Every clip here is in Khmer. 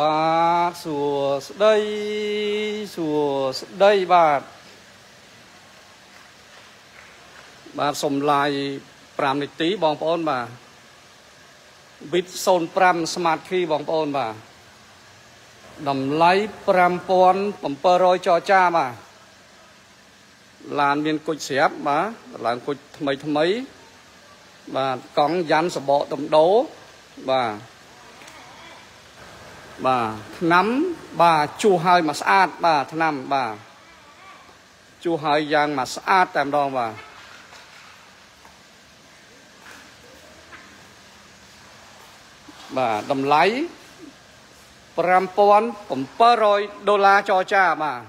បាទសួស្ដីសួស្ដីបាទបាទសុំឡាយ5នាទីបងប្អូនបាទវិត05 Smart Key បងប្អូនបាទតម្លៃ5700ចរចាបាទឡានមានគុជស្រាប់បាទឡើងគុជថ្មីថ្មី បាទកង់យ៉ាន់សបកតំដោបាទ បាទឆ្នាំបាទជួសហើយមកស្អាតបាទឆ្នាំបាទជួសហើយយ៉ាងមកស្អាតតែម្ដងបាទបាទតម្លៃ5700ដុល្លារចរចាបាទ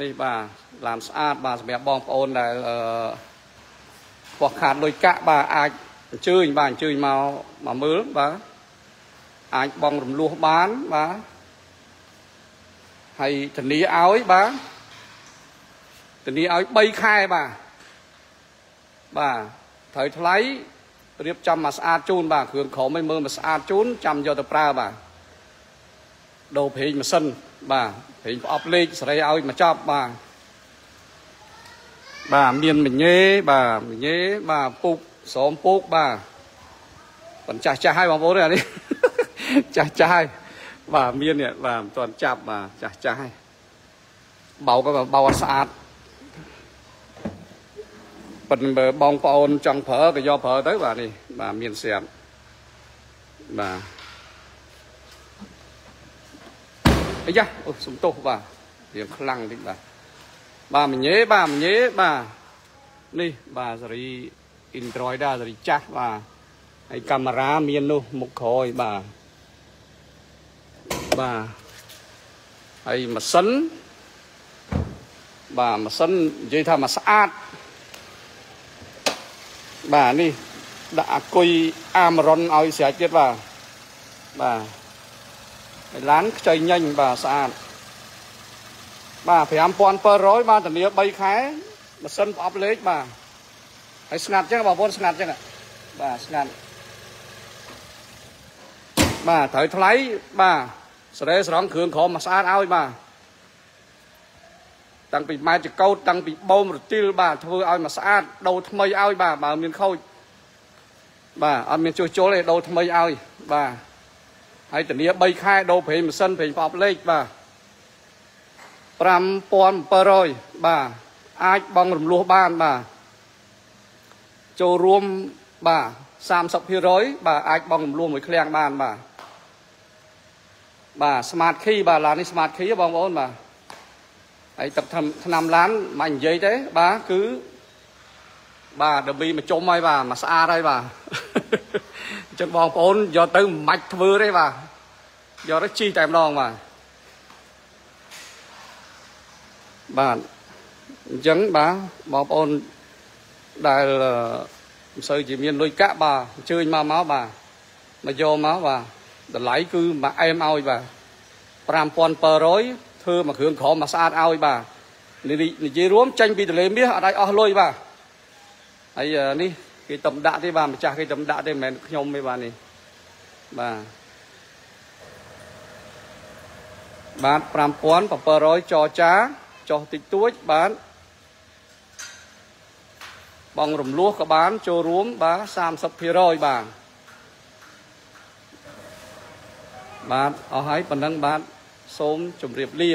នេះបាទឡានស្អាតបាទសម្រាប់បងប្អូនដែលអឺខ្វះខាតលុយកាក់បាទអាចអញ្ជើញបាទអញ្ជើញមកមកមើលបាទ អាចបងរំលោះបានបាទហើយធានាឲ្យបាទធានាឲ្យ3ខែបាទបាទត្រូវថ្លៃរៀបចំមកស្អាតជូនបាទគ្រឿងក្រមឲ្យមើលមកស្អាតជូនចាំយកទៅប្រើបាទដូរប្រេងម៉ាស៊ីនបាទប្រេងប្រអប់លេខសេរីឲ្យមកចប់បាទបាទមានមញេបាទមញេបាទពូកស្រោមពូកបាទបញ្ចាស់ចាស់ឲ្យបងប្អូននេះ ចាស់ចាស់ហើយបាទមាននេះបាទមិនទាន់ចាប់បាទចាស់ចាស់ហើយបោកក៏បោអត់ស្អាតប៉ុន្តែបងប្អូនចង់ប្រើក៏យកប្រើទៅបាទនេះបាទមានស្រាប់បាទអាយ៉ាអូសំទោសបាទរៀងខ្លាំងតិចបាទបាទមញេបាទមញេបាទនេះបាទសេរី Android ដែរសេរីចាស់បាទហើយកាមេរ៉ាមាននោះមុខក្រោយបាទ បាទហើយម៉ាស៊ីនបាទម៉ាស៊ីននិយាយថាមកស្អាតបាទនេះដាក់អាគុយអាមរុនឲ្យស្រេចទៀតបាទបាទហើយឡានខ្ចីញញបាទស្អាតបាទ5700បាទធានា3ខែម៉ាស៊ីនប្រអប់លេខបាទហើយស្ងាត់ចឹងបងប្អូនស្ងាត់ចឹងបាទស្ងាត់បាទត្រូវថ្លៃបាទ សេរីស្រង់គ្រឿងក្រមមកស្អាតឲ្យបាទតាំងពីម៉ែចកោតតាំងពីបូមរទីលបាទធ្វើឲ្យមកស្អាតដូរថ្មីឲ្យបាទបើមានខូចបាទអត់មានជួសជុលទេដូរថ្មីឲ្យបាទហើយធានា3ខែដូរប្រេងម៉ាស៊ីនប្រេងប្រអប់លេខបាទ5700បាទអាចបងរំលោះបានបាទចូលរួមបាទ30%បាទអាចបងរំលោះមួយឃ្លាំងបានបាទ បាទ smart key បាទឡាននេះ smart key បងប្អូនបាទហើយទឹកឆ្នាំឡានមិននិយាយទេបាទគឺបាទដប៊ីមកជុំហើយបាទមកស្អាតហើយបាទអញ្ចឹងបងប្អូនយកទៅមិនបាច់ធ្វើទេបាទយកទៅជីតែម្ដងបាទបាទអញ្ចឹងបាទបងប្អូនដែលមិនសូវជាមានលុយកាក់បាទអញ្ជើញមកមកបាទមកយកមកបាទ តម្លៃគឺមកអែមឲ្យបាទ5700ធ្វើមកគ្រឿងក្រមមកស្អាតឲ្យបាទនិយាយរួមចាញ់ពីទលេមាសអត់ឲ្យអស់លុយបាទហើយនេះគេតំដាក់ទេបាទម្ចាស់គេតំដាក់ទេមិនមែនខ្ញុំទេបាទនេះបាទបាទ5700ចរចាចុះតិចតួចបាទបងរំលោះក៏បានចូលរួមបាទ30%បាទ បាទអស់ហើយប៉ុណ្ណឹងបាទសូមជម្រាបលា